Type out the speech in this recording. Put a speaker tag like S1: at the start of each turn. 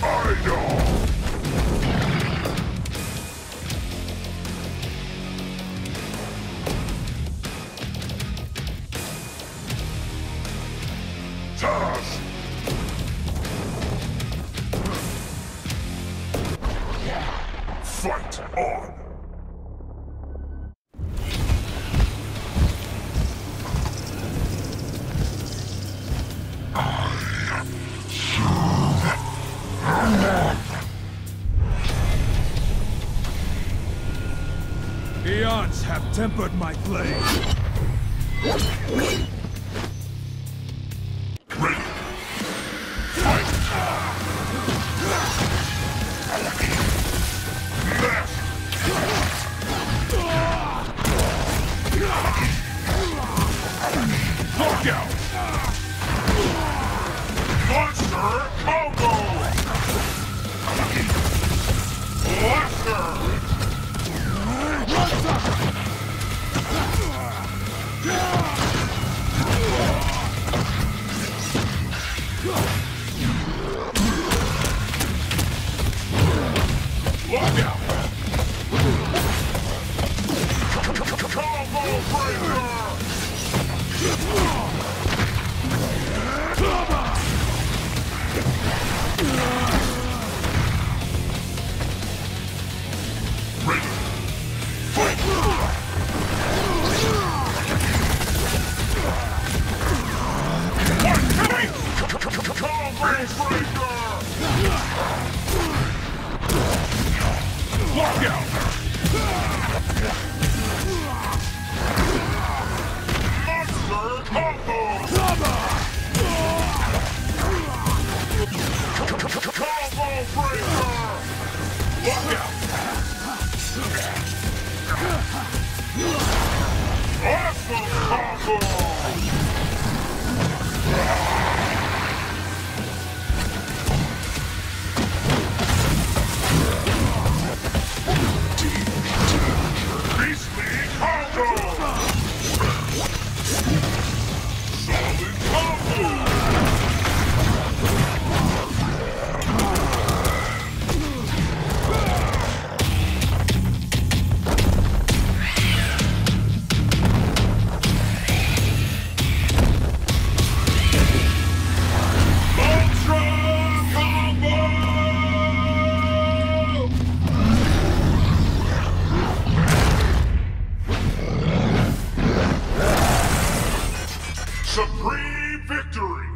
S1: Fight on!
S2: have tempered my blade.
S1: Knockout! Monster come Break! Awesome combo! supreme victory!